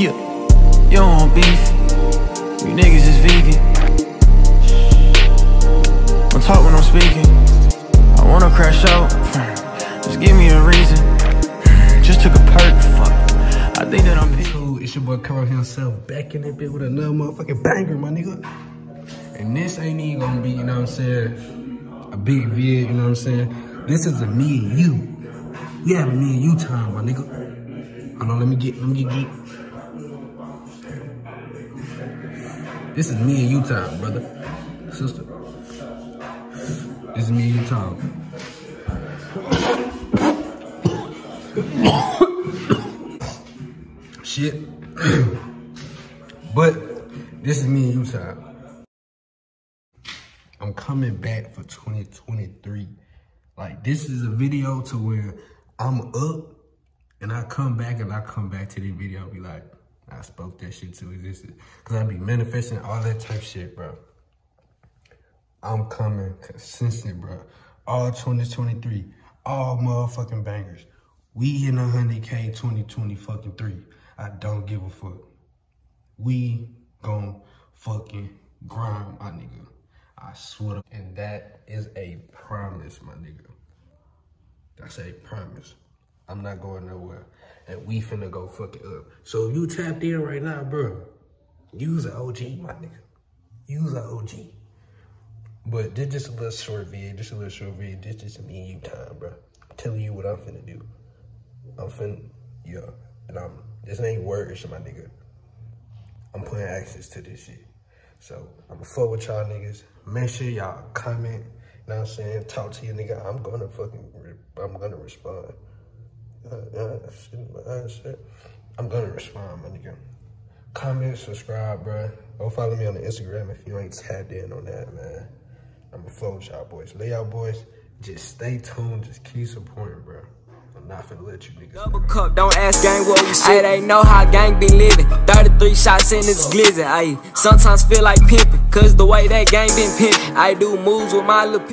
Yeah, you don't beef. You niggas is vegan. Don't talk when I'm speaking. I wanna crash out. Just give me a reason. Just took a perk. Fuck. I think that I'm Cool, it's your boy Kirvo himself back in that bit with another motherfucking banger, my nigga. And this ain't even gonna be, you know what I'm saying, a big vid, you know what I'm saying? This is a me and you. We a me and you time, my nigga. Hold on, let me get, let me get geek. This is me and you time, brother. Sister. This is me and you time. Shit. but this is me and you time. I'm coming back for 2023. Like this is a video to where I'm up and I come back and I come back to the video be like, I spoke that shit to existence. Cause I be manifesting all that type shit, bro. I'm coming consistent, bro. All 2023, all motherfucking bangers. We in 100K 2020 fucking three. I don't give a fuck. We gon' fucking grind, my nigga. I swear to, and that is a promise, my nigga. That's a promise. I'm not going nowhere. And we finna go fuck it up. So if you tapped in right now, bro, use an OG, my nigga. Use an OG. But this just a little short vid, just a little short vid. This just me and you time, bro. I'm telling you what I'm finna do. I'm finna, yeah. And I'm, this ain't words, my nigga. I'm putting access to this shit. So I'ma fuck with y'all niggas. Make sure y'all comment. You know what I'm saying? Talk to your nigga. I'm gonna fucking, I'm gonna respond. Uh, uh, uh, I'm gonna respond, my nigga. Comment, subscribe, bro. Go follow me on the Instagram if you ain't tapped in on that, man. I'ma fuck with y'all boys. Lay y'all boys. Just stay tuned. Just keep supporting, bro. I'm not finna let you niggas. Double cup, don't ask gang what we shit. They know how gang be living. 33 shots in this glizzy. Ayy, sometimes feel like pimping. Cause the way that gang been pimping. I do moves with my little